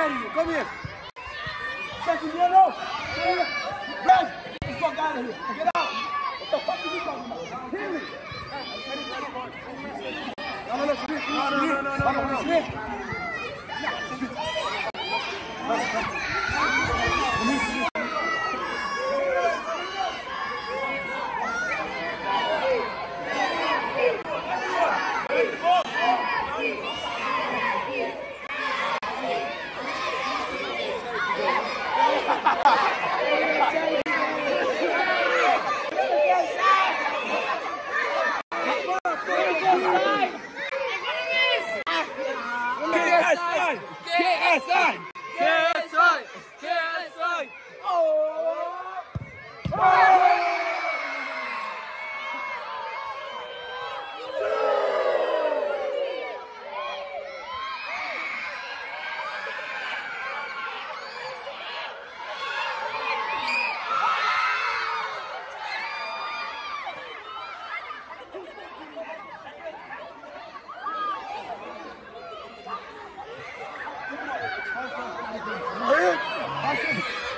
devagarinho, comigo. Sacudinha não. Grande. Esbogada ali. Geral. Eu tô quase me jogando. Rio. Não, não, não. Subir, subir, subir. Não, não, não, não. Subir. Subir.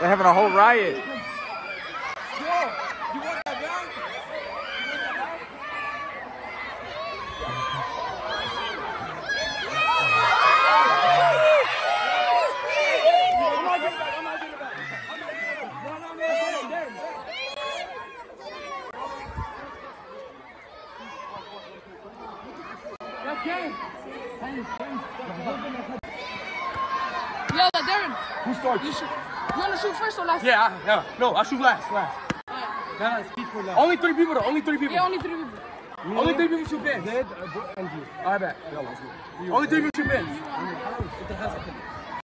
They're having a whole riot. Yo, Darren, Who starts? You, want to shoot first or last? Yeah, I- yeah. No, I shoot last. Last. No, no, speed for last. Only three people though. Only three people. Yeah, only three people. Only three people shoot pins. Zed, uh, and you. All right, bet. Only three people shoot pins.